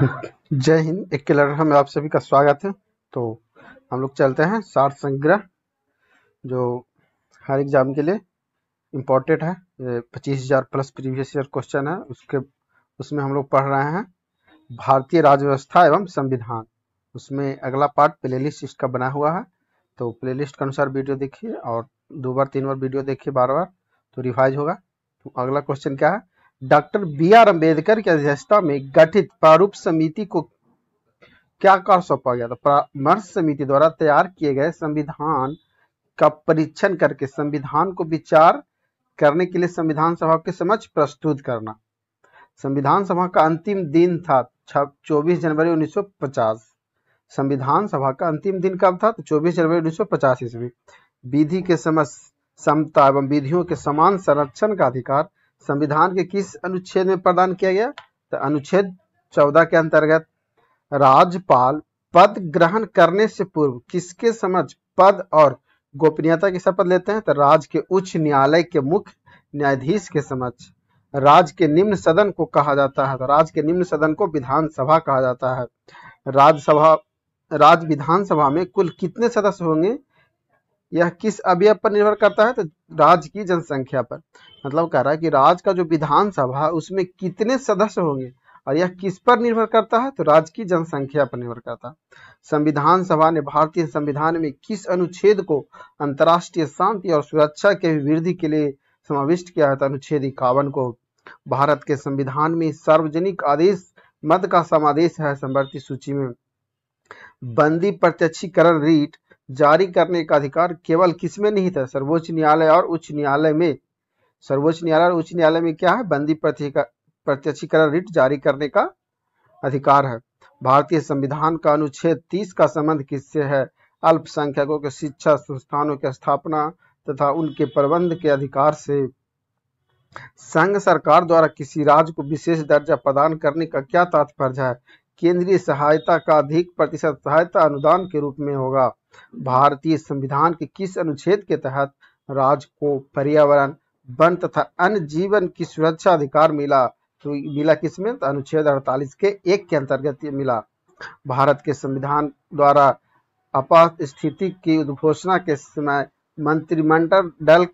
जय हिंद, एक किलर में आप सभी का स्वागत है। तो हम लोग चलते हैं साठ संग्रह, जो हर एग्ज़ाम के लिए इम्पोर्टेंट है। पच्चीस हज़ार प्लस प्रीवियस ईयर क्वेश्चन है। उसके, उसमें हम लोग पढ़ रहे हैं भारतीय राज्य व्यवस्था एवं संविधान। उसमें अगला पार्ट प्लेलिस्ट इसका बना हुआ है। तो प्लेलिस्ट के अनुसार वीडियो देखिए और दो बार, तीन बार वीडियो देखिए बार बार तो रिवाइज होगा। तो अगला क्वेश्चन क्या है? डॉक्टर बी आर अंबेडकर की अध्यक्षता में गठित प्रारूप समिति को क्या कार्य सौंपा गया था? परामर्श समिति द्वारा तैयार किए गए संविधान का परीक्षण करके संविधान को विचार करने के लिए संविधान सभा के समक्ष प्रस्तुत करना। संविधान सभा का अंतिम दिन था चौबीस जनवरी 1950 संविधान सभा का अंतिम दिन कब था? तो चौबीस जनवरी 1950 ईस्वी। विधि के समस्त समता एवं विधियों के समान संरक्षण का अधिकार संविधान के किस अनुच्छेद में प्रदान किया गया? तो अनुच्छेद चौदह के अंतर्गत, राज्यपाल पद ग्रहण करने से पूर्व किसके समझ पद और गोपनीयता की शपथ लेते हैं? तो राज्य के उच्च न्यायालय के मुख्य न्यायाधीश के समझ राज्य के निम्न सदन को कहा जाता है। तो राज्य के निम्न सदन को विधानसभा कहा जाता है। राज्यसभा, राज्य विधानसभा में कुल कितने सदस्य होंगे? यह किस अवयव पर निर्भर करता है? तो राज्य की जनसंख्या पर। मतलब कह रहा है कि राज्य का जो विधानसभा उसमें कितने सदस्य होंगे? और यह किस पर निर्भर करता है? तो राज्य की जनसंख्या पर निर्भर करता है। संविधान सभा ने भारतीय संविधान में किस अनुच्छेद को अंतर्राष्ट्रीय शांति और सुरक्षा के वृद्धि के लिए समाविष्ट किया है? तो अनुच्छेद इक्यावन को। भारत के संविधान में सार्वजनिक आदेश मत का समादेश है सूची में। बंदी प्रत्यक्षीकरण रीट जारी करने का अधिकार केवल किसमें नहीं था सर्वोच्च न्यायालय और उच्च न्यायालय में। सर्वोच्च न्यायालय और उच्च न्यायालय में क्या है? बंदी प्रत्यक्षीकरण रिट जारी करने का अधिकार है। भारतीय संविधान का अनुच्छेद 30 का संबंध किससे है? अल्पसंख्यकों के शिक्षा संस्थानों की स्थापना तथा उनके प्रबंध के अधिकार से। संघ सरकार द्वारा किसी राज्य को विशेष दर्जा प्रदान करने का क्या तात्पर्य है? केंद्रीय सहायता का अधिक प्रतिशत सहायता अनुदान के रूप में होगा। भारतीय संविधान के किस अनुच्छेद के तहत राज्य को पर्यावरण, वन तथा अन्य जीवन की सुरक्षा अधिकार मिला? तो मिला किसमें तो अनुच्छेद 48 के एक के अंतर्गत मिला। भारत के संविधान द्वारा आपात स्थिति की उद्घोषणा के समय मंत्रिमंडल दल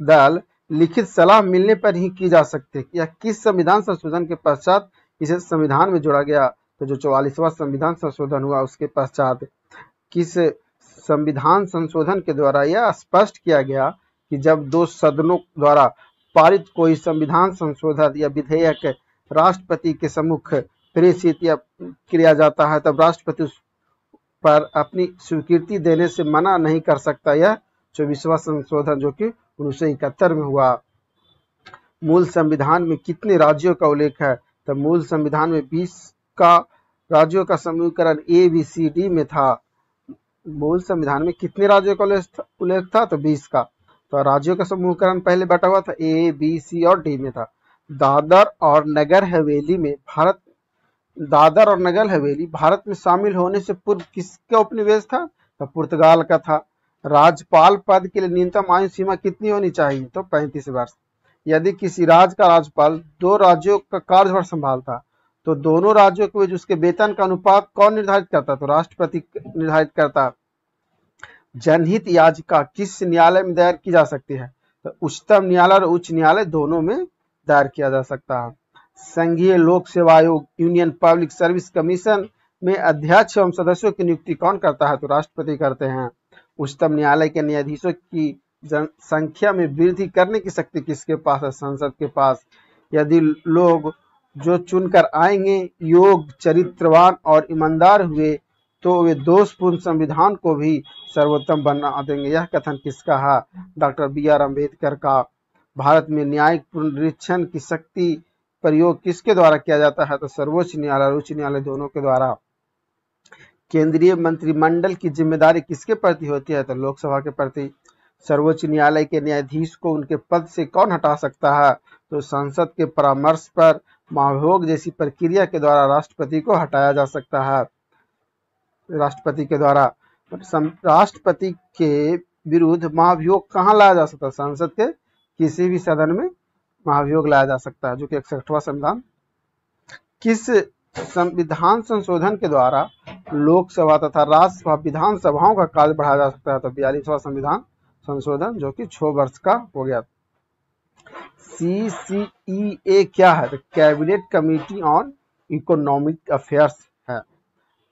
दल लिखित सलाह मिलने पर ही की जा सकती या किस संविधान संशोधन के पश्चात इसे संविधान में जोड़ा गया? तो जो चौवालीसवा संविधान संशोधन हुआ उसके पश्चात किस संविधान संशोधन के द्वारा यह स्पष्ट किया गया कि जब दो सदनों द्वारा पारित कोई संविधान संशोधन या विधेयक राष्ट्रपति के सम्मुख प्रेषित या किया जाता है, तब राष्ट्रपति उस पर अपनी स्वीकृति देने से मना नहीं कर सकता। यह चौबीसवा संशोधन जो कि उन्नीस सौ इकहत्तर में हुआ। मूल संविधान में कितने राज्यों का उल्लेख है? तब मूल संविधान में 20 का, राज्यों का समीकरण ए बी सी डी में था। मूल संविधान में कितने राज्यों का उल्लेख था तो 20 का। तो राज्यों का समूहकरण पहले बटा हुआ था, ए, बी, सी और डी में था। दादर और नगर हवेली में भारत दादर और नगर हवेली भारत में शामिल होने से पूर्व किसका उपनिवेश था? तो पुर्तगाल का था। राज्यपाल पद के लिए न्यूनतम आयु सीमा कितनी होनी चाहिए? तो पैंतीस वर्ष। यदि किसी राज्य का राज्यपाल दो राज्यों का कार्यभार संभालता तो दोनों राज्यों के बीच उसके वेतन का अनुपात कौन निर्धारित करता? तो राष्ट्रपति निर्धारित करता। जनहित याचिका किस न्यायालय में दायर की जा सकती है? तो उच्चतम न्यायालय और उच्च न्यायालय दोनों में दायर किया जा सकता है। संघीय लोक सेवा आयोग, यूनियन पब्लिक सर्विस कमीशन में अध्यक्ष एवं सदस्यों की नियुक्ति कौन करता है? तो राष्ट्रपति करते हैं। उच्चतम न्यायालय के न्यायाधीशों की संख्या में वृद्धि करने की शक्ति किसके पास है? संसद के पास। यदि लोग जो चुनकर आएँगे, योग, चरित्रवान और ईमानदार हुए तो वे दोषपूर्ण संविधान को भी सर्वोत्तम बना देंगे। यह कथन किसका है? डॉक्टर बी आर अंबेडकर का। भारत में न्यायिक पुनरीक्षण की शक्ति प्रयोग किसके द्वारा किया जाता है? तो सर्वोच्च न्यायालय और उच्च न्यायालय दोनों के द्वारा। केंद्रीय मंत्रिमंडल की ज़िम्मेदारी किसके प्रति होती है? तो लोकसभा के प्रति। सर्वोच्च न्यायालय के न्यायाधीश को उनके पद से कौन हटा सकता है? तो संसद के परामर्श पर महाभियोग जैसी प्रक्रिया के द्वारा राष्ट्रपति को हटाया जा सकता है। राष्ट्रपति के द्वारा राष्ट्रपति के विरुद्ध महाभियोग कहाँ लाया जा सकता है? संसद के किसी भी सदन में महाभियोग लाया जा सकता है, जो कि इकसठवा संविधान। किस संविधान संशोधन के द्वारा लोकसभा तथा राज्यसभा विधानसभाओं का कार्य बढ़ाया जा सकता है? तो बयालीसवा संविधान संशोधन, जो कि छह वर्ष का हो गया। सी सी ई ए क्या है? Cabinet committee on economic affairs है।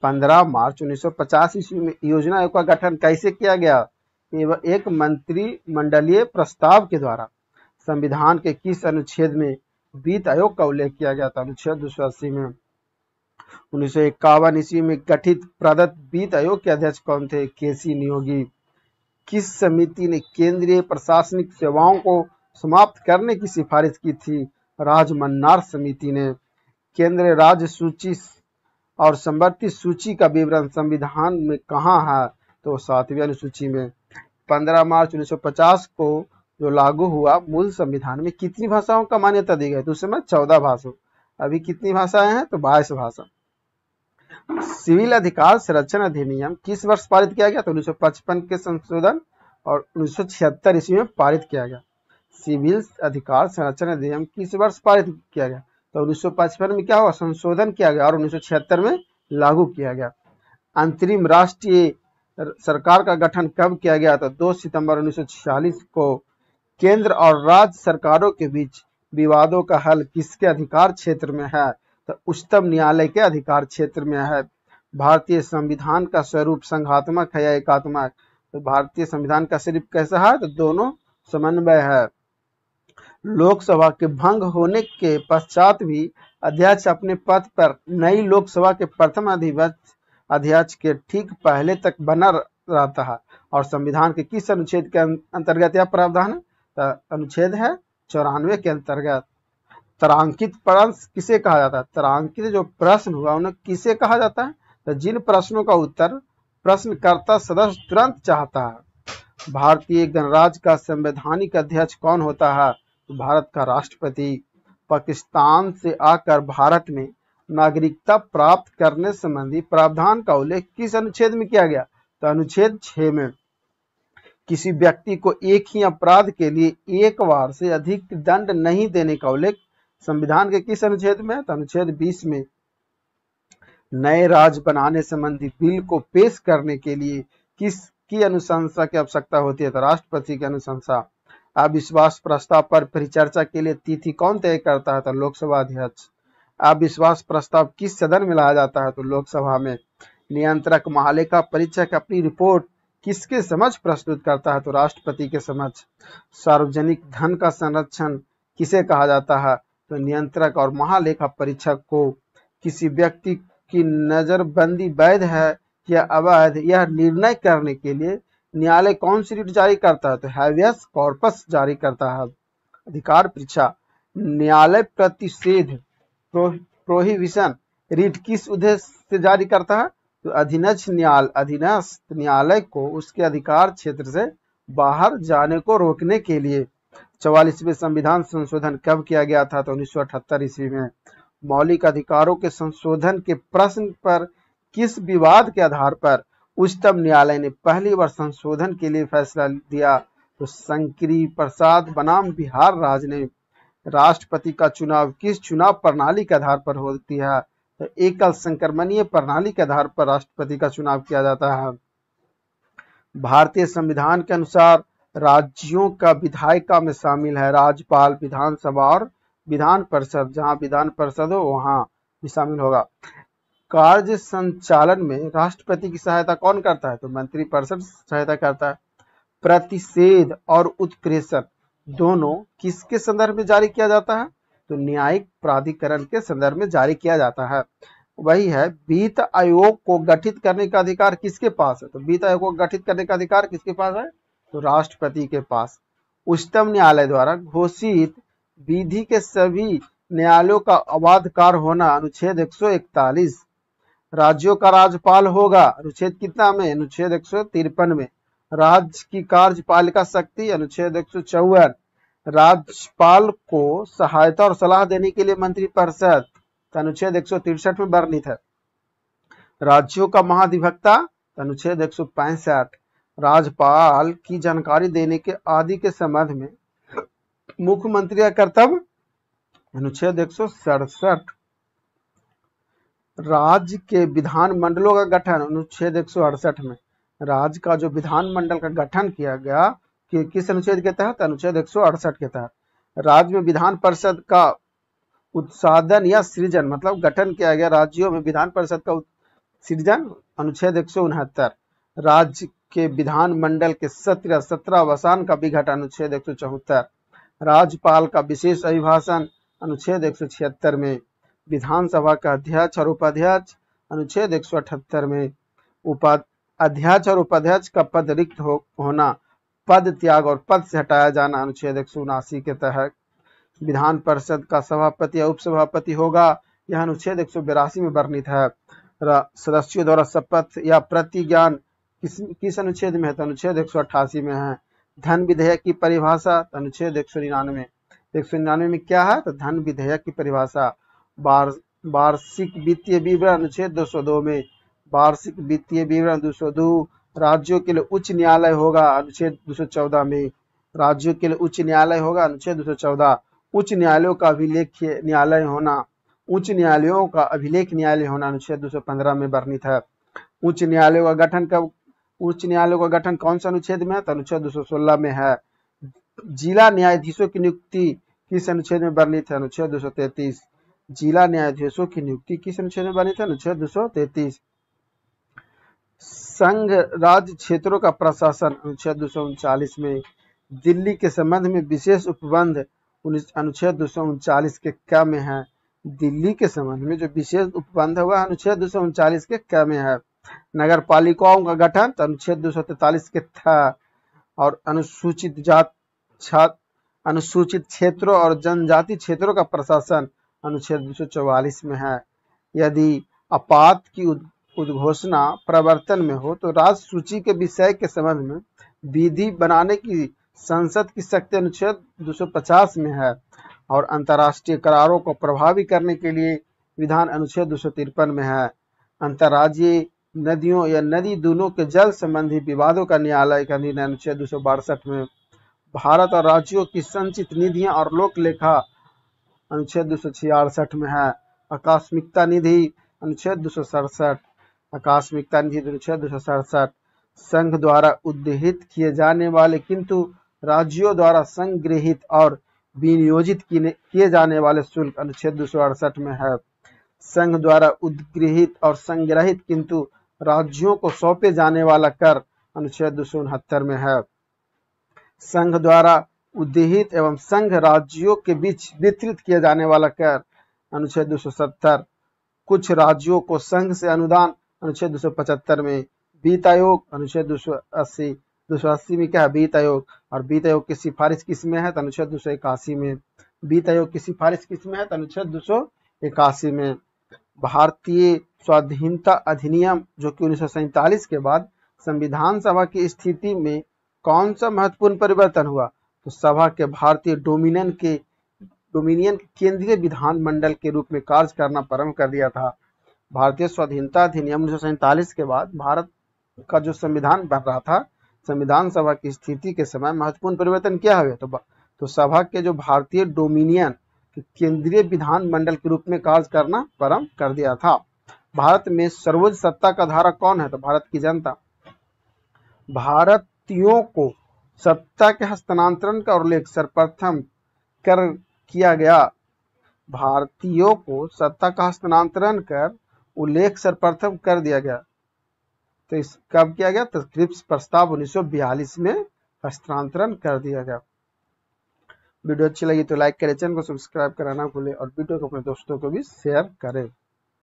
15 मार्च 1950 ईस्वी में योजना आयोग का गठन कैसे किया गया? एक मंत्रिमंडलीय प्रस्ताव के द्वारा संविधान के किस अनुच्छेद में वित्त आयोग का उल्लेख किया गया था? अनुच्छेद दो सौ अस्सी में। उन्नीस सौ इक्यावन ईस्वी में गठित प्रदत्त वित्त आयोग के अध्यक्ष कौन थे? केसी नियोगी। किस समिति ने केंद्रीय प्रशासनिक सेवाओं को समाप्त करने की सिफारिश की थी। राजमन्नार समिति ने केंद्रीय राज्य सूची और संवर्ती सूची का विवरण संविधान में कहाँ है तो सातवीं अनुसूची में। 15 मार्च 1950 को जो लागू हुआ, मूल संविधान में कितनी भाषाओं का मान्यता दी गई? तो उस समय चौदह भाषा। अभी कितनी भाषाएँ हैं? तो बाईस भाषा। सिविल अधिकार संरक्षण अधिनियम किस वर्ष पारित किया गया? तो 1955 के संशोधन और उन्नीस सौ छिहत्तर ईस्वी में पारित किया गया। सिविल अधिकार संरक्षण अधिनियम किस वर्ष पारित किया गया? तो उन्नीस सौ पचपन में क्या हुआ? संशोधन किया गया और उन्नीस सौ छिहत्तर में लागू किया गया। अंतरिम राष्ट्रीय सरकार का गठन कब किया गया तो 2 सितंबर 1946 को। केंद्र और राज्य सरकारों के बीच विवादों का हल किसके अधिकार क्षेत्र में है? तो उच्चतम न्यायालय के अधिकार क्षेत्र में है। भारतीय संविधान का स्वरूप संघात्मक है या एकात्मक? तो भारतीय संविधान का स्वरूप कैसा है? तो दोनों समन्वय है। लोकसभा के भंग होने के पश्चात भी अध्यक्ष अपने पद पर नई लोकसभा के प्रथम अधिवक्ष अध्यक्ष के ठीक पहले तक बना रहता है। और संविधान के किस अनुच्छेद के अंतर्गत यह प्रावधान? है अनुच्छेद है चौरानवे के अंतर्गत। तरांकित प्रश्न किसे कहा जाता है? तरांकित जो प्रश्न हुआ, उन्हें किसे कहा जाता है? तो जिन प्रश्नों का उत्तर प्रश्नकर्ता सदस्य तुरंत चाहता है। भारतीय गणराज्य का संवैधानिक अध्यक्ष कौन होता है? भारत का राष्ट्रपति पाकिस्तान से आकर भारत में नागरिकता प्राप्त करने संबंधी प्रावधान का उल्लेख किस अनुच्छेद में किया गया? तो अनुच्छेद छह में किसी व्यक्ति को एक ही अपराध के लिए एक बार से अधिक दंड नहीं देने का उल्लेख संविधान के किस अनुच्छेद में तो अनुच्छेद 20 में नए राज्य बनाने संबंधी बिल को पेश करने के लिए किसकी अनुशंसा की आवश्यकता होती है? तो राष्ट्रपति की अनुशंसा अविश्वास प्रस्ताव पर परिचर्चा के लिए तिथि कौन तय करता है तो लोकसभा अध्यक्ष। अविश्वास प्रस्ताव किस सदन में लाया जाता है तो लोकसभा में नियंत्रक महालेखा परीक्षक अपनी रिपोर्ट किसके समझ प्रस्तुत करता है तो राष्ट्रपति के समझ सार्वजनिक धन का संरक्षण किसे कहा जाता है तो नियंत्रक और महालेखा परीक्षक को किसी व्यक्ति की नजरबंदी वैध है या अवैध, यह निर्णय करने के लिए न्यायालय कौन सी रिट जारी करता है? तो हैवियस कॉर्पस जारी करता है। अधिकार परीक्षा। न्यायालय प्रतिषेध। प्रोहिबिशन। रिट किस उद्देश्य से जारी करता है? तो अधीनस्थ न्यायालय अधीनस्थ न्यायालय को उसके अधिकार क्षेत्र से बाहर जाने को रोकने के लिए। चौवालीसवें संविधान संशोधन कब किया गया था? तो उन्नीस सौ अठहत्तर ईस्वी में। मौलिक अधिकारों के संशोधन के प्रश्न पर किस विवाद के आधार पर उच्चतम न्यायालय ने पहली बार संशोधन के लिए फैसला दिया। तो शंकरी प्रसाद बनाम बिहार राज ने राष्ट्रपति का चुनाव, किस चुनाव प्रणाली के आधार पर होती है? तो एकल संक्रमणीय प्रणाली के आधार पर राष्ट्रपति का चुनाव किया जाता है। भारतीय संविधान के अनुसार राज्यों का विधायिका में शामिल है राज्यपाल, विधानसभा और विधान परिषद। जहाँ विधान परिषद हो, वहाँ भी शामिल होगा। कार्य संचालन में राष्ट्रपति की सहायता कौन करता है? तो मंत्री परिषद सहायता करता है। प्रतिषेध और उत्प्रेषण, दोनों किसके संदर्भ में जारी किया जाता है? तो न्यायिक प्राधिकरण के संदर्भ में जारी किया जाता है। वही है, वित्त आयोग को गठित करने का अधिकार किसके पास है? तो वित्त आयोग को गठित करने का अधिकार किसके पास है? तो राष्ट्रपति के पास। उच्चतम न्यायालय द्वारा घोषित विधि के सभी न्यायालयों का अबाधकार होना अनुच्छेद 141 राज्यों का राज्यपाल होगा। अनुच्छेद कितना में? अनुच्छेद एक सौ तिरपन में। राज्य की कार्यपालिका शक्ति? अनुच्छेद एक राज्यपाल को सहायता और सलाह देने के लिए मंत्री परिषद? अनुच्छेद एक में वर्णित है। राज्यों का महाधिवक्ता? अनुच्छेद एक राज्यपाल की जानकारी देने के आदि के संबंध में मुख्यमंत्री का कर्तव्य? अनुच्छेद एक राज्य के विधान मंडलों का गठन, अनुच्छेद एक सौ अड़सठ में। राज्य का जो विधान मंडल का गठन किया गया, कि किस अनुच्छेद के तहत? अनुच्छेद एक के तहत। राज्य में विधान परिषद का उत्साधन या सृजन मतलब गठन किया गया राज्यों में विधान परिषद का सृजन, अनुच्छेद एक सौ उनहत्तर। राज्य के विधान मंडल के सत्र सत्रह वसान का विघट अनुच्छेद एक सौ चौहत्तर। राज्यपाल का विशेष अभिभाषण, अनुच्छेद एक सौ छिहत्तर में। विधानसभा का अध्यक्ष और उपाध्यक्ष अनुच्छेद एक सौ अठहत्तर में उपा अध्यक्ष और उपाध्यक्ष का पद रिक्त हो, होना पद त्याग और पद से हटाया जाना अनुच्छेद एक सौ उनासी के तहत। विधान परिषद का सभापति या उपसभापति होगा यह अनुच्छेद एक में वर्णित है। सदस्यों द्वारा शपथ या प्रतिज्ञान किस किस अनुच्छेद में है? तो अनुच्छेद एक सौ अठासी में है। धन विधेयक की परिभाषा तो अनुच्छेद एक सौ निन्यानवे एक सौ निन्यानवे में क्या है? तो धन विधेयक की परिभाषा। वार्षिक वित्तीय विवरण अनुच्छेद 202 में वार्षिक वित्तीय विवरण 202 राज्यों के लिए उच्च न्यायालय होगा अनुच्छेद 214 में। राज्यों के लिए उच्च न्यायालय होगा अनुच्छेद 214 उच्च न्यायालयों का अभिलेख न्यायालय होना, उच्च न्यायालयों का अभिलेख न्यायालय होना अनुच्छेद 215 में वर्णित है। उच्च न्यायालयों का गठन कब, उच्च न्यायालयों का गठन कौन सा अनुच्छेद में है? तो अनुच्छेद 216 में है। जिला न्यायाधीशों की नियुक्ति किस अनुच्छेद में वर्णित है? अनुच्छेद 233 जिला न्यायाधीशों की नियुक्ति किस अनुच्छेद में बनी थी? अनुच्छेद 233 संघ राज्य क्षेत्रों का प्रशासन, अनुच्छेद दो में। दिल्ली के संबंध में विशेष उपबंध अनुच्छेद दो के क्या में है? दिल्ली के संबंध में जो विशेष उपबंध हुआ, अनुच्छेद दो के क्या में है? नगर पालिकाओं का गठन तो अनुच्छेद दो के था। और अनुसूचित जात अनुसूचित क्षेत्रों और जनजाति क्षेत्रों का प्रशासन अनुच्छेद दो सौ चौवालीस में है। यदि आपात की उद्घोषणा प्रवर्तन में हो तो राज सूची के विषय के संबंध में विधि बनाने की संसद की शक्ति अनुच्छेद 250 में है और अंतर्राष्ट्रीय करारों को प्रभावी करने के लिए विधान अनुच्छेद दो सौ तिरपन में है। अंतर्राज्यीय नदियों या नदी दोनों के जल संबंधी विवादों का न्यायालय का निर्णय अनुच्छेद दो में। भारत और राज्यों की संचित निधियाँ और लोक लेखा अनुच्छेद दो में है। आकस्मिकता निधि, अनुच्छेद दो आकस्मिकता निधि, अनुच्छेद दो संघ द्वारा उद्देहित किए जाने वाले, किंतु राज्यों द्वारा संग्रहित और विनियोजित किए जाने वाले शुल्क अनुच्छेद दो में है। संघ द्वारा उद्गृहित और संग्रहित, किंतु राज्यों को सौंपे जाने वाला कर अनुच्छेद दो में है। संघ द्वारा उद्देहित एवं संघ राज्यों के बीच वितरित किया जाने वाला कर, अनुच्छेद दो कुछ राज्यों को संघ से अनुदान, अनुच्छेद दो सौ पचहत्तर में वित्त आयोग, अनुच्छेद दो सौ अस्सी, दो सौ अस्सी में क्या है? वित्त आयोग। और वित्त आयोग की सिफारिश किसमें है? तो अनुच्छेद दो सौ इक्यासी में। वित्त आयोग की सिफारिश किसमें है? तो अनुच्छेद दो सौ इक्यासी में। भारतीय स्वाधीनता अधिनियम, जो कि उन्नीस के बाद संविधान सभा की स्थिति में कौन सा महत्वपूर्ण परिवर्तन हुआ? तो सभा के भारतीय डोमिनियन के, डोमिनियन केंद्रीय विधान मंडल के रूप में कार्य करना प्रारंभ कर दिया था। भारतीय स्वाधीनता अधिनियम उन्नीस के बाद भारत का जो संविधान बन रहा था, संविधान सभा की स्थिति के समय महत्वपूर्ण परिवर्तन क्या हुए तो तो सभा के जो भारतीय डोमिनियन केंद्रीय विधान मंडल के रूप में कार्य करना प्रारंभ कर दिया था। भारत में सर्वोच्च सत्ता का धारा कौन है? तो भारत की जनता। भारतीयों को सत्ता के हस्तांतरण का उल्लेख सर्वप्रथम कर किया गया। भारतीयों को सत्ता का हस्तांतरण कर उल्लेख सर्वप्रथम कर दिया गया। तो इस कब किया गया? तो क्रिप्स प्रस्ताव 1942 में हस्तांतरण कर दिया गया। वीडियो अच्छी लगी तो लाइक करें, चैनल को सब्सक्राइब कराना भूलें और वीडियो को अपने दोस्तों को भी शेयर करें।